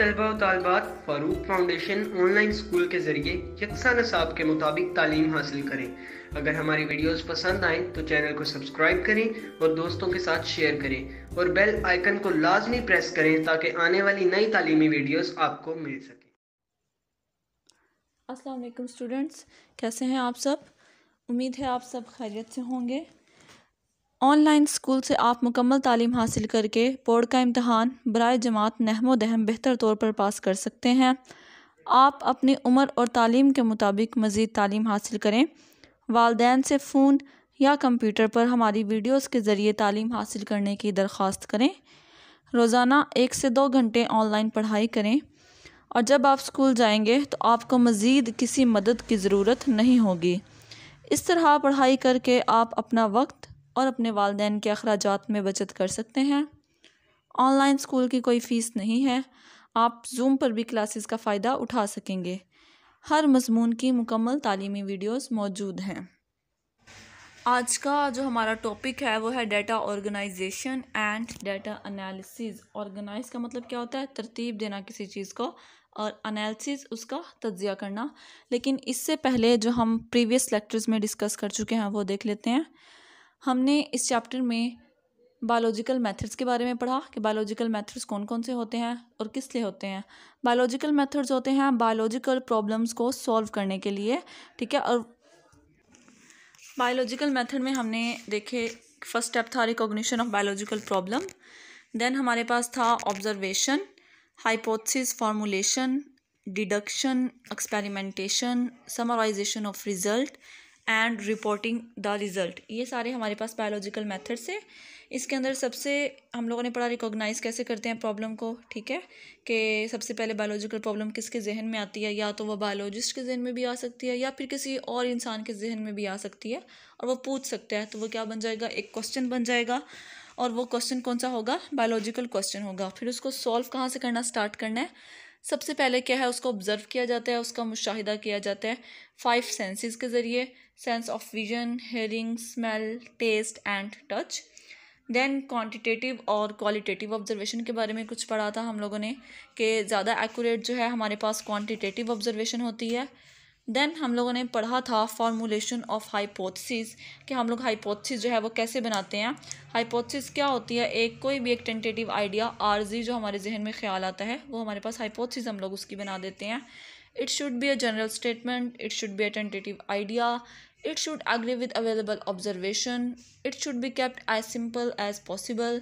तलबा व तालबात फ़ारूक फाउंडेशन ऑनलाइन स्कूल के ज़रिए यकसा नसाब के मुताबिक तालीम हासिल करें। अगर हमारी वीडियोस पसंद आए तो चैनल को सब्सक्राइब करें और दोस्तों के साथ शेयर करें और बेल आइकन को लाजमी प्रेस करें ताकि आने वाली नई तालीमी वीडियोस आपको मिल सके। अस्सलाम वालेकुम स्टूडेंट्स, कैसे हैं आप सब? उम्मीद है आप सब खैरियत से होंगे। ऑनलाइन स्कूल से आप मुकम्मल तालीम हासिल करके बोर्ड का इम्तहान बर जमात नहमो दहम बेहतर तौर पर पास कर सकते हैं। आप अपनी उम्र और तालीम के मुताबिक मज़ीद तालीम हासिल करें। वालदेन से फ़ोन या कंप्यूटर पर हमारी वीडियोस के ज़रिए तालीम हासिल करने की दरख्वास्त करें। रोज़ाना एक से दो घंटे ऑनलाइन पढ़ाई करें। और जब आप स्कूल जाएँगे तो आपको मज़ीद किसी मदद की ज़रूरत नहीं होगी। इस तरह पढ़ाई करके आप अपना वक्त और अपने वालदेन के अखराज में बचत कर सकते हैं। ऑनलाइन स्कूल की कोई फ़ीस नहीं है। आप जूम पर भी क्लासेस का फ़ायदा उठा सकेंगे। हर मजमून की मुकम्मल तालीमी वीडियोस मौजूद हैं। आज का जो हमारा टॉपिक है, वो है data organisation and data analysis. Organise का मतलब क्या होता है? तरतीब देना किसी चीज़ को और एनालिसिस उसका तजिया करना। लेकिन इससे पहले जो हम प्रीवियस लेक्चर्स में डिस्कस कर चुके हैं, वो देख लेते हैं। हमने इस चैप्टर में बायोलॉजिकल मेथड्स के बारे में पढ़ा कि बायोलॉजिकल मेथड्स कौन कौन से होते हैं और किस लिए होते हैं। बायोलॉजिकल मेथड्स होते हैं बायोलॉजिकल प्रॉब्लम्स को सॉल्व करने के लिए, ठीक है? और बायोलॉजिकल मेथड में हमने देखे फ़र्स्ट स्टेप था recognition of biological problem then हमारे पास था observation hypothesis formulation deduction experimentation summarisation of result and reporting the result ये सारे हमारे पास बायोलॉजिकल मेथड्स है। इसके अंदर सबसे हम लोगों ने पढ़ा रिकॉग्नाइज़ कैसे करते हैं प्रॉब्लम को, ठीक है? कि सबसे पहले बायोलॉजिकल प्रॉब्लम किसके जहन में आती है? या तो वो बायोलॉजिस्ट के जहन में भी आ सकती है, या फिर किसी और इंसान के जहन में भी आ सकती है, और वो पूछ सकता है तो वो क्या बन जाएगा? एक क्वेश्चन बन जाएगा, और वो क्वेश्चन कौन सा होगा? बायोलॉजिकल क्वेश्चन होगा। फिर उसको सॉल्व कहाँ से करना स्टार्ट करना है? सबसे पहले क्या है? उसको ऑब्ज़र्व किया जाता है, उसका मुशाहिदा किया जाता है। फाइव सेंसेस के ज़रिए। Sense of vision hearing smell taste and touch then quantitative और क्वालिटेटिव ऑब्जर्वेशन के बारे में कुछ पढ़ा था हम लोगों ने कि ज़्यादा एक्यूरेट जो है हमारे पास क्वांटिटेटिव ऑब्जर्वेशन होती है। देन हम लोगों ने पढ़ा था फॉर्मूलेशन ऑफ़ हाइपोथसिस कि हम लोग हाइपोथसिस जो है वो कैसे बनाते हैं। हाइपोथसिस क्या होती है? एक कोई भी एक टेंटेटिव आइडिया आर्जी जो हमारे जहन में ख्याल आता है, वो हमारे पास हाइपोथसिस हम लोग उसकी बना देते हैं। It should be a general statement it should be a tentative idea it should agree with available observation it should be kept as simple as possible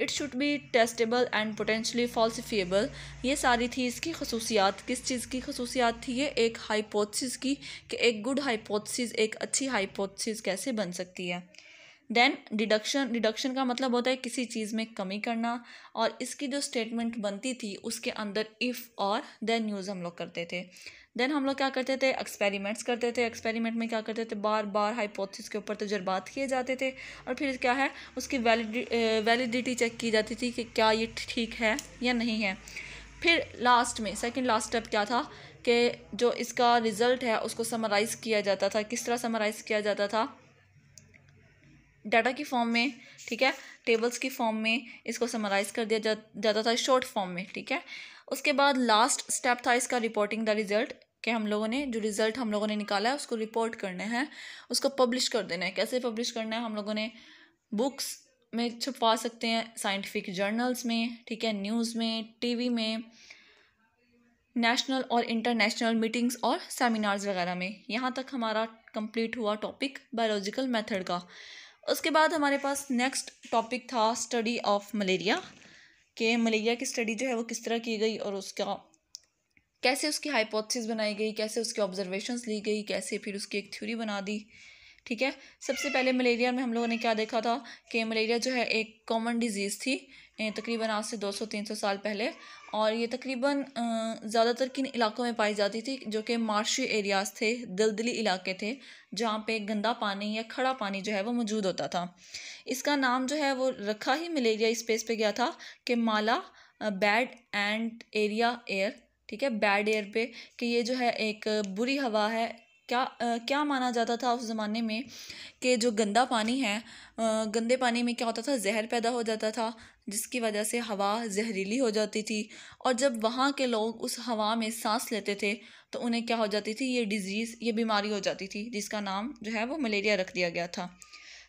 it should be testable and potentially falsifiable ये सारी थी इसकी खसूसियात। किस चीज़ की खसूसियात थी? ये एक hypothesis की कि एक गुड हाइपोथसिस एक अच्छी हाइपोथसिस कैसे बन सकती है। देन डिडक्शन डिडक्शन का मतलब होता है किसी चीज़ में कमी करना और इसकी जो स्टेटमेंट बनती थी, उसके अंदर इफ़ और देन यूज़ हम लोग करते थे। देन हम लोग क्या करते थे? एक्सपेरिमेंट्स करते थे। एक्सपेरिमेंट में क्या करते थे? बार बार हाइपोथेसिस के ऊपर तजर्बात किए जाते थे। और फिर क्या है? उसकी वैलिडिटी चेक की जाती थी कि क्या ये ठीक है या नहीं है। फिर लास्ट में सेकंड लास्ट स्टेप क्या था? कि जो इसका रिज़ल्ट है उसको समराइज़ किया जाता था। किस तरह समराइज़ किया जाता था? डाटा की फॉर्म में ठीक है? टेबल्स की फॉर्म में इसको समराइज़ कर दिया जा, जाता था शॉर्ट फॉर्म में ठीक है? उसके बाद लास्ट स्टेप था इसका रिपोर्टिंग द रिज़ल्ट कि हम लोगों ने, जो रिज़ल्ट हम लोगों ने निकाला है, उसको रिपोर्ट करना है, उसको पब्लिश कर देना है। कैसे पब्लिश करना है? हम लोगों ने बुक्स में छुपवा सकते हैं साइंटिफिक जर्नल्स में, ठीक है न्यूज़ में टीवी में नेशनल और इंटरनेशनल मीटिंग्स और सेमिनार्स वगैरह में। यहाँ तक हमारा कंप्लीट हुआ टॉपिक बायोलॉजिकल मेथड का। उसके बाद हमारे पास नेक्स्ट टॉपिक था स्टडी ऑफ़ मलेरिया कि मलेरिया की स्टडी जो है वो किस तरह की गई और उसका कैसे उसकी हाइपोथेसिस बनाई गई, कैसे उसकी ऑब्जर्वेशंस ली गई, कैसे फिर उसकी एक थ्योरी बना दी, ठीक है? सबसे पहले मलेरिया में हम लोगों ने क्या देखा था कि मलेरिया जो है एक कॉमन डिज़ीज़ थी तकरीबन आज से 200-300 साल पहले और ये तकरीबन ज़्यादातर किन इलाकों में पाई जाती थी, जो कि मार्शी एरियाज़ थे, दलदली इलाके थे, जहाँ पे गंदा पानी या खड़ा पानी जो है वो मौजूद होता था। इसका नाम जो है वो रखा ही मलेरिया इस पेस पे गया था कि mala bad and aria air ठीक है बैड एयर पे कि ये जो है एक बुरी हवा है। क्या आ, क्या माना जाता था उस ज़माने में कि जो गंदा पानी है आ, गंदे पानी में क्या होता था जहर पैदा हो जाता था जिसकी वजह से हवा जहरीली हो जाती थी। और जब वहाँ के लोग उस हवा में सांस लेते थे तो उन्हें क्या हो जाती थी ये डिज़ीज़ ये बीमारी हो जाती थी जिसका नाम जो है वो मलेरिया रख दिया गया था।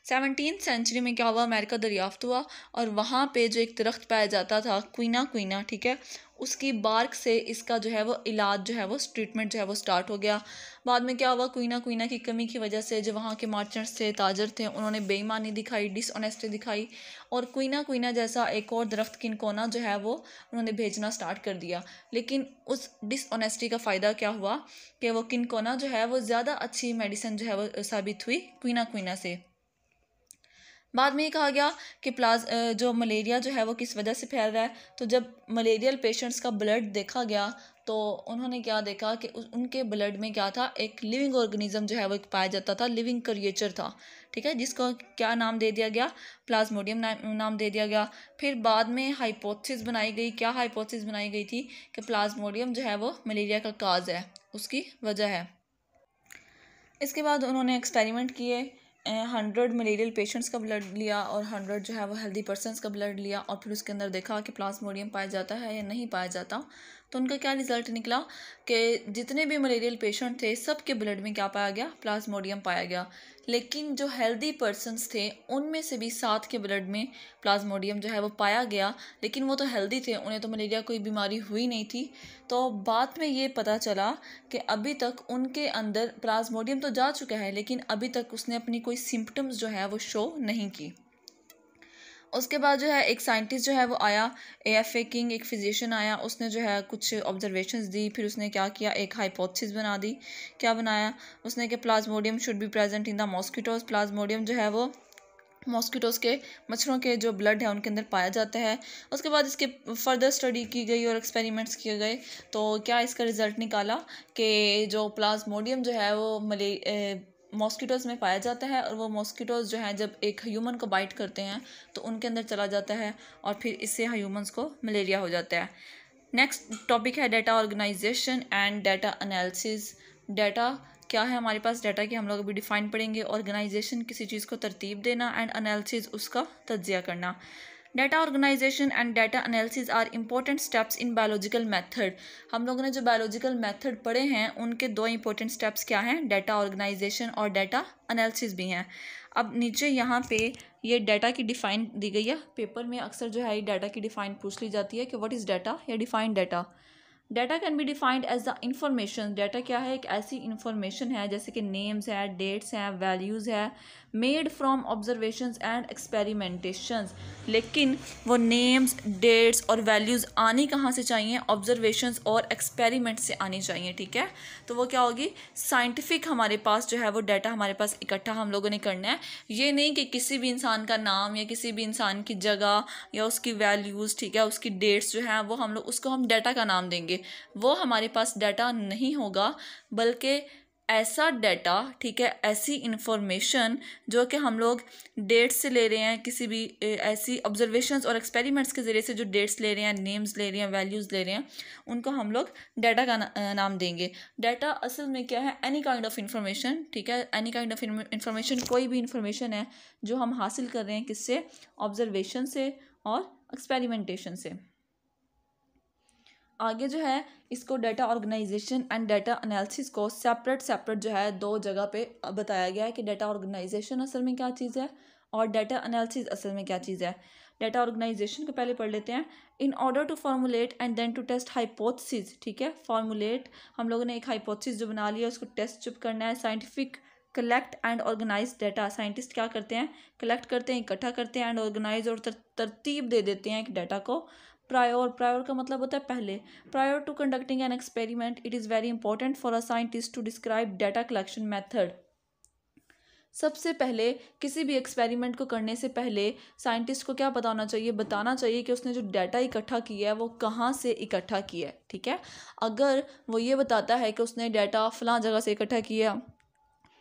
सेवनटीन सेंचुरी में क्या हुआ अमेरिका दरियाफ्त हुआ और वहाँ पे जो एक दरख्त पाया जाता था क्वीना क्वीना ठीक है? उसकी बार्क से इसका जो है वो इलाज जो है वो ट्रीटमेंट जो है वो स्टार्ट हो गया। बाद में क्या हुआ? क्वीना क्वीना की कमी की वजह से जो वहाँ के मार्चेंट्स थे, ताजर थे, उन्होंने बेईमानी दिखाई डिसऑनेस्टी दिखाई और क्वीना क्वीना जैसा एक और दरख्त किनकोना जो है वो उन्होंने भेजना स्टार्ट कर दिया। लेकिन उस डिसऑनेस्टी का फ़ायदा क्या हुआ? कि वो किनकोना जो है वो ज़्यादा अच्छी मेडिसिन जो है वो साबित हुई क्वीना क्वीना से। बाद में ये कहा गया कि प्लाज जो मलेरिया जो है वो किस वजह से फैल रहा है। तो जब मलेरियल पेशेंट्स का ब्लड देखा गया तो उन्होंने क्या देखा कि उनके ब्लड में क्या था? एक लिविंग ऑर्गेनिज्म जो है वो पाया जाता था, लिविंग क्रिएचर था, ठीक है? जिसको क्या नाम दे दिया गया? प्लाज्मोडियम नाम दे दिया गया। फिर बाद में हाइपोथेसिस बनाई गई। क्या हाइपोथेसिस बनाई गई थी? कि प्लाज्मोडियम जो है वो मलेरिया का काज है, उसकी वजह है। इसके बाद उन्होंने एक्सपेरिमेंट किए। हंड्रेड मलेरियल पेशेंट्स का ब्लड लिया और हंड्रेड जो है वो हेल्दी पर्सनस का ब्लड लिया और फिर उसके अंदर देखा कि प्लाज्मोडियम पाया जाता है या नहीं पाया जाता। तो उनका क्या रिज़ल्ट निकला कि जितने भी मलेरियल पेशेंट थे सब के ब्लड में क्या पाया गया? प्लाज्मोडियम पाया गया। लेकिन जो हेल्दी पर्सनस थे, उनमें से भी सात के ब्लड में प्लाज्मोडियम जो है वो पाया गया। लेकिन वो तो हेल्दी थे, उन्हें तो मलेरिया कोई बीमारी हुई नहीं थी। तो बाद में ये पता चला कि अभी तक उनके अंदर प्लाज्मोडियम तो जा चुका है, लेकिन अभी तक उसने अपनी कोई सिम्टम्स जो है वो शो नहीं की। उसके बाद जो है, एक साइंटिस्ट जो है, वो आया ए एफ़ ए किंग एक फिजिशियन आया, उसने जो है, कुछ ऑब्जर्वेशंस दी, फिर उसने क्या किया, एक हाइपोथेसिस बना दी। क्या बनाया? उसने कि plasmodium should be present in the mosquitoes plasmodium जो है, वो मॉस्किटोज़ के, मच्छरों के जो ब्लड है, उनके अंदर पाया जाता है। उसके बाद इसके फर्दर स्टडी की गई और एक्सपेरिमेंट्स किए गए। तो क्या इसका रिज़ल्ट निकाला कि जो प्लाज्मोडियम जो है, वो मले मॉस्किटोज़ में पाया जाता है और वो मॉस्किटोज़ जो हैं, जब एक ह्यूमन को बाइट करते हैं तो उनके अंदर चला जाता है और फिर इससे ह्यूमन्स को मलेरिया हो जाता है। नेक्स्ट टॉपिक है data organisation and data analysis data क्या है हमारे पास? डाटा की हम लोग अभी डिफाइन पढ़ेंगे। ऑर्गेनाइजेशन किसी चीज़ को तरतीब देना एंड एनालिसिस उसका तजिया करना। Data organisation and data analysis are important steps in biological method हम लोगों ने जो बायोलॉजिकल मेथड पढ़े हैं, उनके दो इंपॉर्टेंट स्टेप्स क्या हैं? डाटा ऑर्गेनाइजेशन और डाटा एनालिसिस भी हैं। अब नीचे यहाँ पे ये डाटा की डिफ़ाइन दी गई है। पेपर में अक्सर जो है ये डाटा की डिफ़ाइन पूछ ली जाती है कि वट इज़ डाटा या defined data data can be defined as the information data क्या है? एक ऐसी इंफॉर्मेशन है, जैसे कि नेम्स है डेट्स हैं वैल्यूज़ है made from observation and experimentations लेकिन वो नेम्स डेट्स और वैल्यूज़ आनी कहाँ से चाहिए? ऑब्जर्वेशन और एक्सपेरिमेंट से आनी चाहिए, ठीक है? तो वो क्या होगी? साइंटिफिक हमारे पास जो है, वो डाटा हमारे पास इकट्ठा हम लोगों ने करना है। ये नहीं कि किसी भी इंसान का नाम या किसी भी इंसान की जगह या उसकी वैल्यूज़ ठीक है? उसकी डेट्स जो है, वो हम लोग, उसको हम डाटा का नाम देंगे। वो हमारे पास डाटा नहीं होगा बल्कि ऐसा डाटा ठीक है ऐसी इंफॉर्मेशन जो कि हम लोग डेट्स से ले रहे हैं किसी भी ऐसी ऑब्जर्वेशंस और एक्सपेरिमेंट्स के ज़रिए से जो डेट्स ले रहे हैं नेम्स ले रहे हैं वैल्यूज़ ले रहे हैं उनको हम लोग डाटा का ना, नाम देंगे। डाटा असल में क्या है? एनी काइंड ऑफ़ इंफॉर्मेशन ठीक है? एनी काइंड ऑफ़ इंफॉर्मेशन कोई भी इंफॉर्मेशन है जो हम हासिल कर रहे हैं किससे? ऑब्जर्वेशन से और एक्सपेरिमेंटेशन से। आगे जो है, इसको data organization and data analysis को सेपरेट सेपरेट जो है, दो जगह पे बताया गया है कि डाटा ऑर्गेनाइजेशन असल में क्या चीज़ है और डाटा एनालिसिस असल में क्या चीज़ है। डाटा ऑर्गेनाइजेशन को पहले पढ़ लेते हैं। In order to formulate and then to test hypothesis ठीक है? फॉर्मुलेट हम लोगों ने एक हाइपोथसिस जो बना लिया, उसको टेस्ट चुप करना है। Scientific collect and organize data scientist क्या करते हैं? कलेक्ट करते हैं, इकट्ठा करते हैं एंड ऑर्गेनाइज और तरतीब दे देते हैं एक डाटा को। प्रायोर प्रायोर का मतलब होता है पहले। Prior to conducting an experiment it is very important for a scientist to describe data collection method सबसे पहले, किसी भी एक्सपेरिमेंट को करने से पहले साइंटिस्ट को क्या बताना चाहिए? बताना चाहिए कि उसने जो डाटा इकट्ठा किया है, वो कहाँ से इकट्ठा किया है, ठीक है? अगर वो ये बताता है कि उसने डाटा फलां जगह से इकट्ठा किया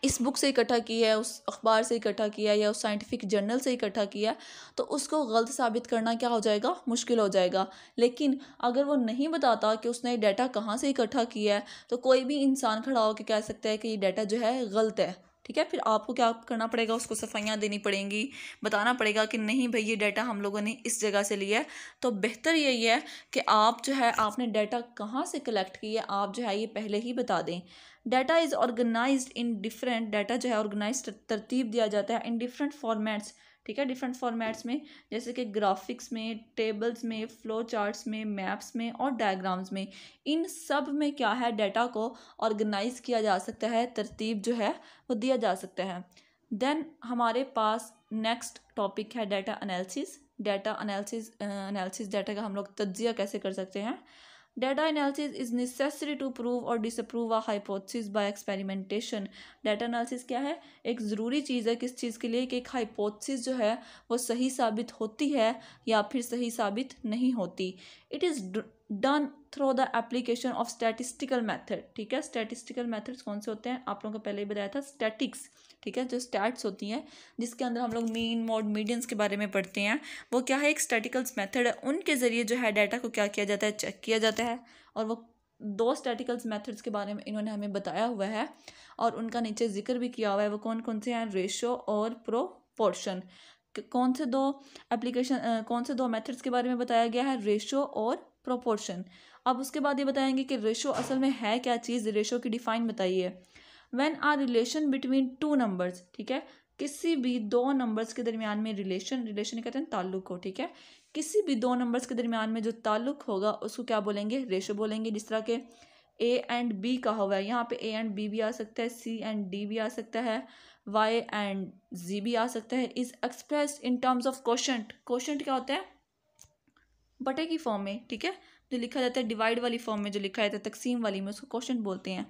इस बुक से इकट्ठा किया है, उस अखबार से इकट्ठा किया है या उस साइंटिफिक जर्नल से इकट्ठा किया है तो उसको गलत साबित करना क्या हो जाएगा? मुश्किल हो जाएगा। लेकिन अगर वो नहीं बताता कि उसने डाटा कहाँ से इकट्ठा किया है तो कोई भी इंसान खड़ा होकर कह सकता है कि ये डाटा जो है गलत है। ठीक है? फिर आपको क्या करना पड़ेगा? उसको सफाइयाँ देनी पड़ेंगी, बताना पड़ेगा कि नहीं भाई, ये डाटा हम लोगों ने इस जगह से लिया है। तो बेहतर यही है कि आप जो है, आपने डाटा कहाँ से कलेक्ट किया आप जो है ये पहले ही बता दें। Data is organize in different data जो है ऑर्गेनाइज तरतीब दिया जाता है इन डिफरेंट फॉर्मेट्स ठीक है? डिफरेंट फॉर्मेट्स में, जैसे कि ग्राफिक्स में टेबल्स में फ्लो चार्ट्स में मैप्स में और डायग्राम्स में, इन सब में क्या है? डाटा को ऑर्गेनाइज किया जा सकता है, तरतीब जो है वो दिया जा सकता है। देन हमारे पास नेक्स्ट टॉपिक है data analysis data analysis analysis data का हम लोग तजिया कैसे कर सकते हैं? Data analysis is necessary to prove or disapprove a hypothesis by experimentation. Data analysis क्या है एक ज़रूरी चीज़ है किस चीज़ के लिए कि एक hypothesis जो है वो सही साबित होती है या फिर सही साबित नहीं होती it is done through the application of statistical method ठीक है? स्टैटिस्टिकल मैथड्स कौन से होते हैं? आप लोगों को पहले ही बताया था स्टैटिक्स ठीक है? जो स्टैट्स होती हैं, जिसके अंदर हम लोग मीन मोड मीडियंस के बारे में पढ़ते हैं, वो क्या है? एक स्टैटिकल्स मेथड है। उनके ज़रिए जो है डाटा को क्या किया जाता है? चेक किया जाता है। और वो दो स्टैटिकल्स मेथड्स के बारे में इन्होंने हमें बताया हुआ है। और उनका नीचे ज़िक्र भी किया हुआ है। वो कौन कौन से हैं? रेशो और प्रोपोर्शन कौन से दो एप्लीकेशन कौन से दो मेथड्स के बारे में बताया गया है? रेशो और प्रोपोर्शन अब उसके बाद ये बताएँगे कि रेशो असल में है क्या चीज़? रेशो की डिफ़ाइन बताइए। When are relation between two numbers ठीक है? किसी भी दो नंबर्स के दरमियान में रिलेशन रिलेशन कहते हैं ताल्लुक हो ठीक है? किसी भी दो नंबर्स के दरमियान में जो ताल्लुक होगा, उसको क्या बोलेंगे? रेशो बोलेंगे। जिस तरह के ए एंड बी कहा हुआ है। यहाँ पे ए एंड बी भी आ सकता है सी एंड डी भी आ सकता है। वाई एंड जी भी आ सकता है। Is express in terms of question question क्या होता है? बटे की फॉर्म में ठीक है? जो लिखा जाता है डिवाइड वाली फॉर्म में जो लिखा जाता है तकसीम वाली में उसको क्वेश्चन बोलते हैं।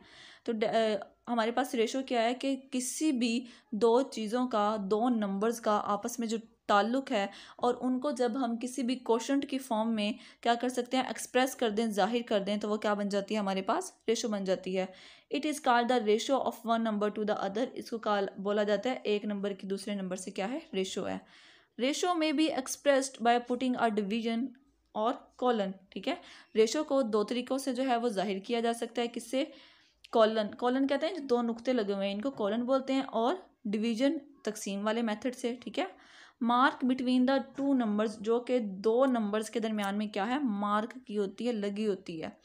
तो आ, हमारे पास रेशो क्या है कि किसी भी दो चीज़ों का दो नंबर्स का आपस में जो ताल्लुक है और उनको जब हम किसी भी क्वेश्चन की फॉर्म में क्या कर सकते हैं एक्सप्रेस कर दें, ज़ाहिर कर दें तो वो क्या बन जाती है हमारे पास? रेशो बन जाती है। It is called the ratio of one number to the other इसको कॉल बोला जाता है, एक नंबर की दूसरे नंबर से क्या है? रेशो है। रेशो में be expressed by putting a division और कॉलन ठीक है? रेशो को दो तरीक़ों से जो है वो ज़ाहिर किया जा सकता है, किससे? कॉलन कॉलन कहते हैं जो दो नुक्ते लगे हुए हैं, इनको कॉलन बोलते हैं और डिवीज़न तकसीम वाले मेथड से, ठीक है? Mark between the two numbers, जो कि दो नंबर्स के दरमियान में क्या है? मार्क की होती है, लगी होती है।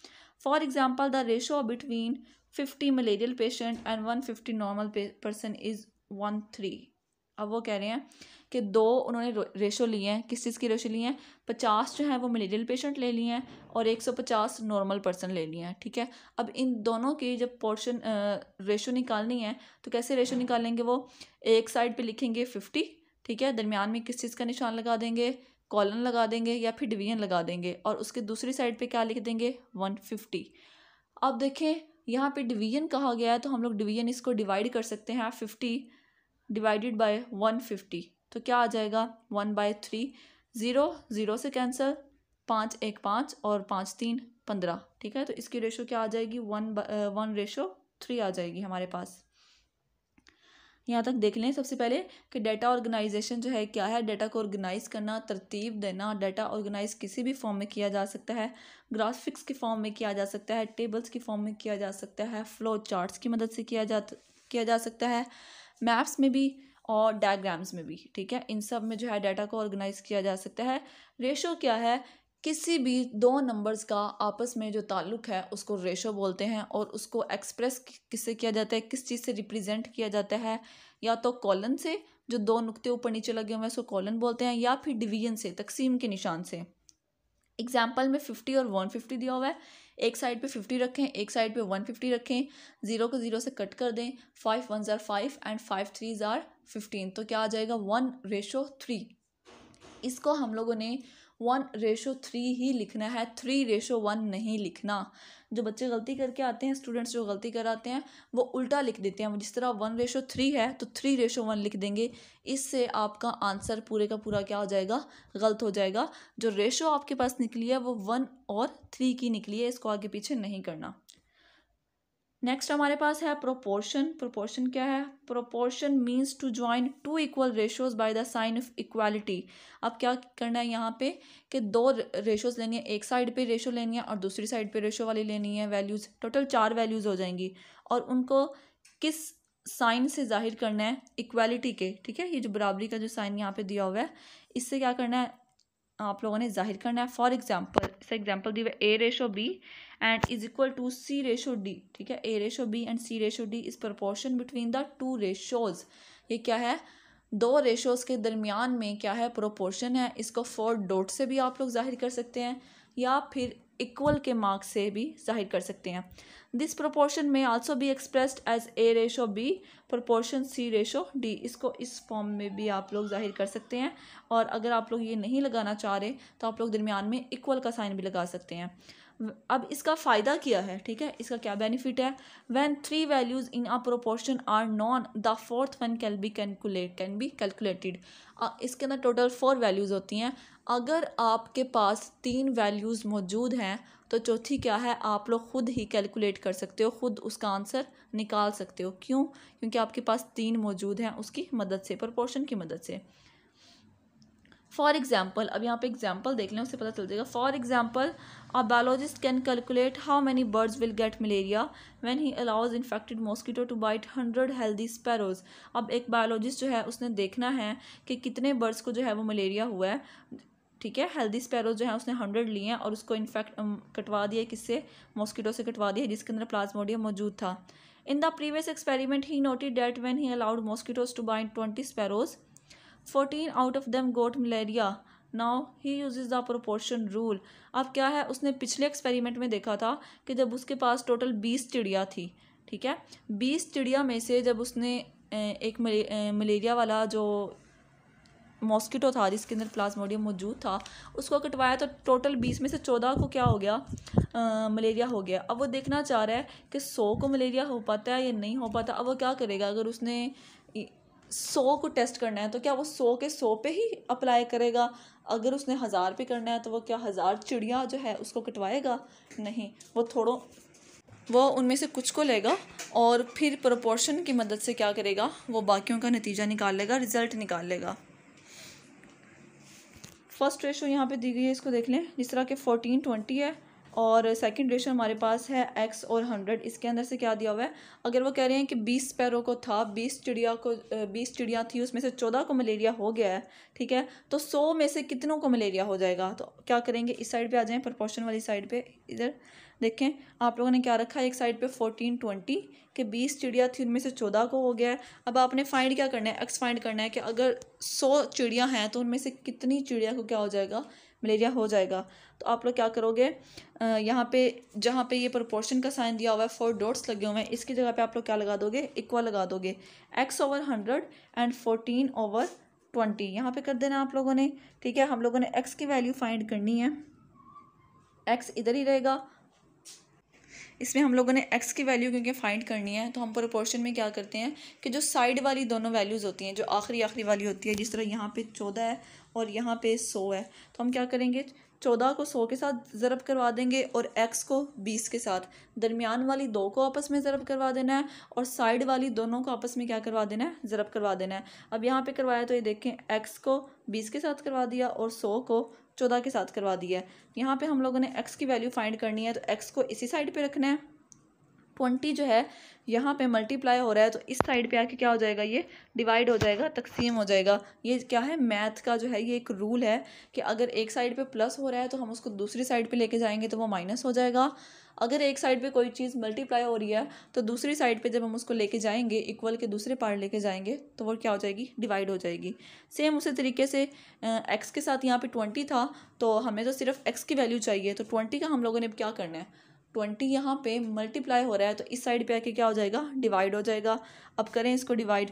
For example the ratio between fifty malarial patient and one fifty normal person is one three अब वो कह रहे हैं कि दो उन्होंने रेशो लिए हैं। किस चीज़ की रेशो लिए हैं? पचास जो है, वो मलेरियल पेशेंट ले लिए हैं और एक सौ पचास नॉर्मल पर्सन ले लिए हैं। ठीक है? अब इन दोनों की जब पोर्शन रेशो निकालनी है तो कैसे रेशो निकालेंगे वो? एक साइड पे लिखेंगे फिफ्टी ठीक है? दरमियान में किस चीज़ का निशान लगा देंगे? कॉलन लगा देंगे या फिर डिवीज़न लगा देंगे? और उसके दूसरी साइड पे क्या लिख देंगे? One fifty. अब देखें, यहाँ पे डिवीज़न कहा गया है तो हम लोग डिवीज़न इसको डिवाइड कर सकते हैं, fifty divided by one fifty. तो क्या आ जाएगा? One by three. Zero zero से कैंसिल, पाँच, एक, पाँच और पाँच, तीन, पंद्रह। ठीक है? तो इसकी रेशो क्या आ जाएगी? वन वन रेशो थ्री आ जाएगी हमारे पास। यहाँ तक देख लें सबसे पहले कि डाटा ऑर्गेनाइजेशन जो है, क्या है? डाटा को ऑर्गेनाइज करना, तरतीब देना डाटा ऑर्गेनाइज किसी भी फॉर्म में किया जा सकता है। ग्राफिक्स के फॉर्म में किया जा सकता है टेबल्स की फॉर्म में किया जा सकता है फ्लो चार्ट्स की मदद से किया जा किया जा सकता है मैप्स में भी और डायग्राम्स में भी, ठीक है? इन सब में जो है डाटा को ऑर्गेनाइज किया जा सकता है। रेशो क्या है? किसी भी दो नंबर्स का आपस में जो ताल्लुक है, उसको रेशो बोलते हैं और उसको एक्सप्रेस किससे किया जाता है, किस चीज़ से रिप्रेजेंट किया जाता है, या तो कॉलन से जो दो नुक्ते ऊपर नीचे लगे हुए हैं, उसको कॉलन बोलते हैं, या फिर डिवीज़न से, तकसीम के निशान से। एग्ज़ाम्पल में फिफ्टी और वन फिफ्टी दिया हुआ है, एक साइड पे फिफ्टी रखें, एक साइड पे वन फिफ्टी रखें ज़ीरो को ज़ीरो से कट कर दें फाइव वन ज़ार फाइव एंड फाइव थ्री ज़ार फिफ्टीन तो क्या आ जाएगा वन रेशो थ्री इसको हम लोगों ने वन रेशो थ्री ही लिखना है थ्री रेशो वन नहीं लिखना। जो बच्चे गलती करके आते हैं स्टूडेंट्स जो गलती कराते हैं, वो उल्टा लिख देते हैं। जिस तरह वन रेशो थ्री है तो थ्री रेशो वन लिख देंगे। इससे आपका आंसर पूरे का पूरा क्या हो जाएगा? गलत हो जाएगा। जो रेशो आपके पास निकली है, वो वन और थ्री की निकली है, इसको आगे पीछे नहीं करना। नेक्स्ट हमारे पास है प्रोपोर्शन प्रोपोर्शन क्या है? Proportion means to join two equal ratios by the sign of equality अब क्या करना है यहाँ पे? कि दो रेशोज लेनी है. एक साइड पे रेशो लेनी है और दूसरी साइड पे रेशो वाली लेनी है वैल्यूज़ टोटल चार वैल्यूज़ हो जाएँगी. और उनको किस साइन से ज़ाहिर करना है? इक्वालिटी के. ठीक है? ये जो बराबरी का जो साइन यहाँ पे दिया हुआ है, इससे क्या करना है? आप लोगों ने ज़ाहिर करना है. फॉर एग्ज़ाम्पल इसे एग्ज़ाम्पल दी हुआ A ratio B and is equal to C ratio D ठीक है? A ratio B and C ratio D is proportion between the two ratios ये क्या है? दो रेशोज के दरमियान में क्या है? प्रोपोर्शन है। इसको फोर डोट से भी आप लोग ज़ाहिर कर सकते हैं, या फिर इक्वल के मार्क्स से भी ज़ाहिर कर सकते हैं। This proportion may also be expressed as A ratio B proportion C ratio D इसको इस फॉर्म में भी आप लोग ज़ाहिर कर सकते हैं। और अगर आप लोग ये नहीं लगाना चाह रहे तो आप लोग दरमियान में इक्वल का साइन भी लगा सकते हैं। अब इसका फ़ायदा क्या है? ठीक है? इसका क्या बेनिफिट है? When three values in a proportion are known the fourth one can be calculate can be calculated इसके अंदर टोटल फोर वैल्यूज़ होती हैं। अगर आपके पास तीन वैल्यूज़ मौजूद हैं तो चौथी क्या है? आप लोग खुद ही कैलकुलेट कर सकते हो, खुद उसका आंसर निकाल सकते हो। क्यों? क्योंकि आपके पास तीन मौजूद हैं उसकी मदद से प्रोपोर्शन की मदद से। फॉर एग्ज़ाम्पल अब यहाँ पे एग्ज़ाम्पल देख लें, उससे पता चल जाएगा। For example a biologist can calculate how many birds will get malaria when he allows infected mosquito to bite hundred healthy sparrows अब एक बायोलॉजिस्ट जो है, उसने देखना है कि कितने बर्ड्स को जो है वो मलेरिया हुआ है। ठीक है? हेल्दी स्पैरोज जो है, उसने हंड्रेड लिए हैं और उसको इन्फेक्ट कटवा दिया, किससे? मॉस्किटो से कटवा दिया, जिसके अंदर प्लाज्मोडियम मौजूद था। In the previous experiment he noted that when he allowed mosquitoes to bite twenty sparrows fourteen out of them got malaria. Now he use the proportion rule अब क्या है? उसने पिछले एक्सपेरिमेंट में देखा था कि जब उसके पास टोटल बीस चिड़िया थी ठीक है? बीस चिड़िया में से जब उसने एक मलेरिया वाला जो मॉस्किटो था जिसके अंदर प्लाज्मोडियम मौजूद था उसको कटवाया तो टोटल बीस में से चौदह को क्या हो गया? आ, मलेरिया हो गया। अब वो देखना चाह रहा है कि सौ को मलेरिया हो पाता है या नहीं हो पाता। अब वो क्या करेगा? अगर उसने सौ को टेस्ट करना है तो क्या वो सौ के सौ पे ही अप्लाई करेगा? अगर उसने हज़ार पे करना है तो वो क्या हज़ार चिड़िया जो है उसको कटवाएगा? नहीं, वो थोड़ो, वो उनमें से कुछ को लेगा और फिर प्रोपोर्शन की मदद से क्या करेगा? वो बाकियों का नतीजा निकाल लेगा रिज़ल्ट निकाल लेगा। फ़र्स्ट रेशो यहाँ पे दी गई है, इसको देख लें, जिस तरह के फोर्टीन ट्वेंटी है और सेकंड रेशो हमारे पास है एक्स और हंड्रेड इसके अंदर से क्या दिया हुआ है? अगर वो कह रहे हैं कि बीस पैरों को था, बीस चिड़िया को बीस चिड़िया थी, उसमें से चौदह को मलेरिया हो गया है, ठीक है? तो सौ में से कितनों को मलेरिया हो जाएगा? तो क्या करेंगे? इस साइड पे आ जाएँ प्रपोर्शन वाली साइड पे, इधर देखें। आप लोगों ने क्या रखा है? एक साइड पे फोर्टीन ट्वेंटी के बीस चिड़िया थी, उनमें से चौदह को हो गया है। अब आपने फाइंड क्या करना है? एक्स फाइंड करना है कि अगर सौ चिड़िया हैं तो उनमें से कितनी चिड़िया को क्या हो जाएगा? मलेरिया हो जाएगा। तो आप लोग क्या करोगे? यहाँ पे, जहाँ पे ये प्रोपोर्शन का साइन दिया हुआ है फोर डॉट्स लगे हुए हैं, इसकी जगह पे आप लोग क्या लगा दोगे? इक्वल लगा दोगे। X over hundred and fourteen over twenty यहाँ पे कर देना आप लोगों ने। ठीक है, हम लोगों ने एक्स की वैल्यू फाइंड करनी है। एक्स इधर ही रहेगा। इसमें हम लोगों ने एक्स की वैल्यू क्योंकि फाइंड करनी है तो हम प्रोपोर्शन में क्या करते हैं कि जो साइड वाली दोनों वैल्यूज़ होती हैं, जो आखिरी आखिरी वाली होती है, जिस तरह यहाँ पे चौदह है और यहाँ पे सौ है तो हम क्या करेंगे? चौदह को सौ के साथ ज़रब करवा देंगे और एक्स को बीस के साथ। दरमियान वाली दो को आपस में ज़रब करवा देना है और साइड वाली दोनों को आपस में क्या करवा देना है? ज़रब करवा देना है। अब यहाँ पे करवाया तो ये देखें एक्स को बीस के साथ करवा दिया और सौ को चौदह के साथ करवा दिया है। यहाँ पे हम लोगों ने एक्स की वैल्यू फाइंड करनी है तो एक्स को इसी साइड पे रखना है। ट्वेंटी जो है, यहाँ पे मल्टीप्लाई हो रहा है तो इस साइड पे आके क्या हो जाएगा ये? डिवाइड हो जाएगा, तकसीम हो जाएगा। ये क्या है? मैथ का जो है, ये एक रूल है कि अगर एक साइड पे प्लस हो रहा है तो हम उसको दूसरी साइड पे लेके जाएँगे तो वो माइनस हो जाएगा। अगर एक साइड पे कोई चीज़ मल्टीप्लाई हो रही है तो दूसरी साइड पे जब हम उसको लेके जाएँगे इक्वल के दूसरे पार्ट लेके जाएँगे तो वो क्या हो जाएगी? डिवाइड हो जाएगी। सेम उसी तरीके से एक्स के साथ यहाँ पे ट्वेंटी था तो हमें तो सिर्फ़ एक्स की वैल्यू चाहिए तो ट्वेंटी का हम लोगों ने क्या करना है? ट्वेंटी यहाँ पे मल्टीप्लाई हो रहा है तो इस साइड पे आके क्या हो जाएगा? डिवाइड हो जाएगा। अब करें इसको डिवाइड।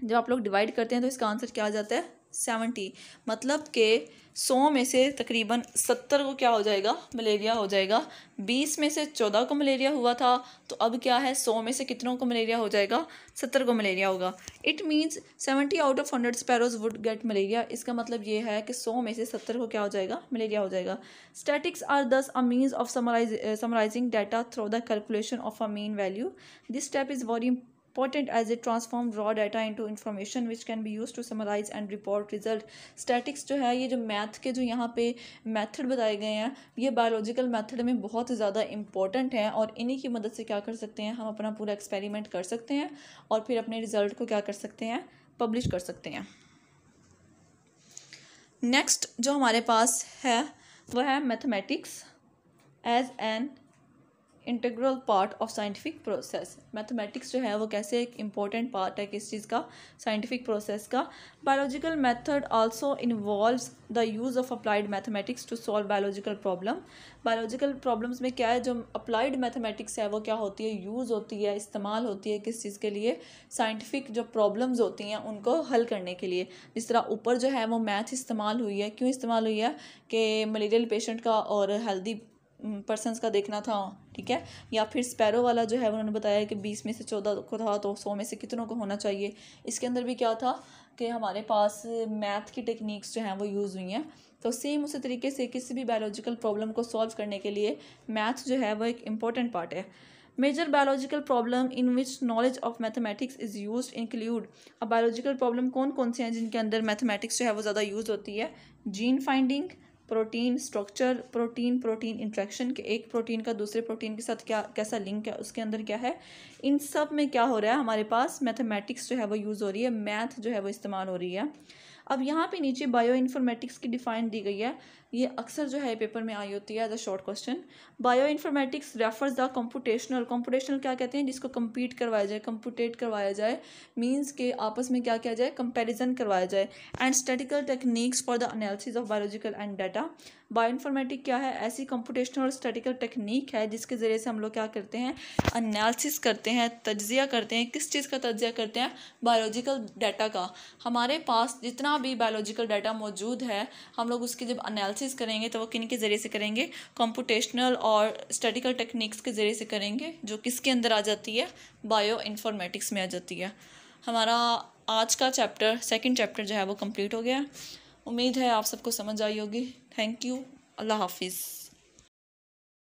जब आप लोग डिवाइड करते हैं तो इसका आंसर क्या आ जाता है? सेवेंटी मतलब कि सौ में से तकरीबन सत्तर को क्या हो जाएगा? मलेरिया हो जाएगा। बीस में से चौदह को मलेरिया हुआ था तो अब क्या है? सौ में से कितनों को मलेरिया हो जाएगा? सत्तर को मलेरिया होगा। It means seventy out of hundred sparrows would get malaria इसका मतलब ये है कि सौ में से सत्तर को क्या हो जाएगा? मलेरिया हो जाएगा। Statistics are thus a means of summarize summarizing data through the calculation of a mean value this step is very important as it transforms raw data into information which can be used to summarize and report result statics जो है, ये जो math के जो यहाँ पे method बताए गए हैं, ये बायोलॉजिकल मेथड में बहुत ज़्यादा इंपॉर्टेंट हैं और इन्हीं की मदद से क्या कर सकते हैं, हम अपना पूरा एक्सपेरिमेंट कर सकते हैं और फिर अपने रिज़ल्ट को क्या कर सकते हैं पब्लिश कर सकते हैं। नेक्स्ट जो हमारे पास है वह है mathematics as an integral part of scientific process mathematics जो है वो कैसे एक इंपॉर्टेंट पार्ट है किस चीज़ का? साइंटिफिक प्रोसेस का। Biological method also involves the use of applied mathematics to solve biological problem biological problems में क्या है? जो अप्लाइड मैथमेटिक्स है वो क्या होती है? यूज़ होती है, इस्तेमाल होती है किस चीज़ के लिए? साइंटिफिक जो प्रॉब्लम्स होती हैं उनको हल करने के लिए। जिस तरह ऊपर जो है वो मैथ इस्तेमाल हुई है। क्यों इस्तेमाल हुई है? कि मलेरियल पेशेंट का और हेल्दी पर्सनस का देखना था। ठीक है? या फिर स्पैरो वाला जो है, उन्होंने बताया कि बीस में से चौदह को था तो सौ में से कितनों को होना चाहिए? इसके अंदर भी क्या था कि हमारे पास मैथ की टेक्निक्स जो हैं, वो यूज़ हुई हैं। तो सेम उसी तरीके से किसी भी बायोलॉजिकल प्रॉब्लम को सॉल्व करने के लिए मैथ जो है, वो एक इंपॉर्टेंट पार्ट है। Major biological problem in which knowledge of mathematics is use include अब बायोलॉजिकल प्रॉब्लम कौन कौन से हैं जिनके अंदर मैथमेटिक्स जो है, वो ज़्यादा यूज़ होती है? Gene finding protein structure, protein protein interaction के एक प्रोटीन का दूसरे प्रोटीन के साथ क्या, कैसा लिंक है, उसके अंदर क्या है, इन सब में क्या हो रहा है, हमारे पास मैथमेटिक्स जो है वो यूज़ हो रही है मैथ जो है वो इस्तेमाल हो रही है। अब यहाँ पे नीचे बायो इन्फॉर्मेटिक्स की डिफाइन दी गई है। ये अक्सर जो है पेपर में आई होती है as a short question bioinformatics refers the computational computational क्या कहते हैं? जिसको कंपीट करवाया जाए कंप्यूटेट करवाया जाए मीन्स के आपस में क्या किया जाए? कंपेरिजन करवाया जाए. And statistical techniques for the analysis of biological and data bioinformatic क्या है? ऐसी कंप्यूटेशनल और स्टेटिकल टेक्निक है जिसके ज़रिए से हम लोग क्या करते हैं? अनालिसिस करते हैं, तजिया करते हैं, किस चीज़ का तजिया करते हैं? बायोलॉजिकल डाटा का. हमारे पास जितना भी बायोलॉजिकल डाटा मौजूद है, हम लोग उसकी जब अनालिसिस करेंगे तो वो किन के ज़रिए से करेंगे? कंप्यूटेशनल और स्टडिकल टेक्निक्स के ज़रिए से करेंगे, जो किसके अंदर आ जाती है? बायो इन्फॉर्मेटिक्स में आ जाती है। हमारा आज का चैप्टर सेकेंड चैप्टर जो है, वो कंप्लीट हो गया उम्मीद है आप सबको समझ आई होगी। थैंक यू अल्लाह हाफिज़।